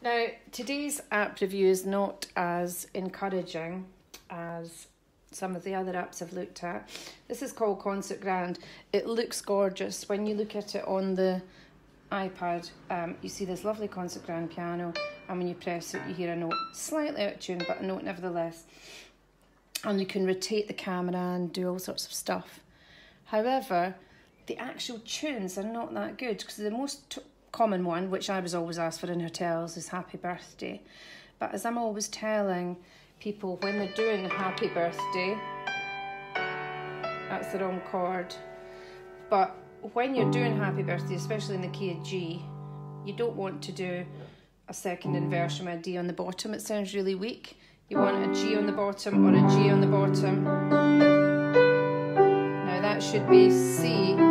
Now, today's app review is not as encouraging as some of the other apps I've looked at. This is called Concert Grand. It looks gorgeous. When you look at it on the iPad, um, you see this lovely Concert Grand piano, and when you press it, you hear a note, slightly out of tune, but a note nevertheless. And you can rotate the camera and do all sorts of stuff. However, the actual tunes are not that good because the most common one, which I was always asked for in hotels, is Happy Birthday. But as I'm always telling people, when they're doing a Happy Birthday, that's the wrong chord. But when you're doing Happy Birthday, especially in the key of G, you don't want to do a second inversion with a D on the bottom. It sounds really weak. You want a G on the bottom or a G on the bottom. Now that should be C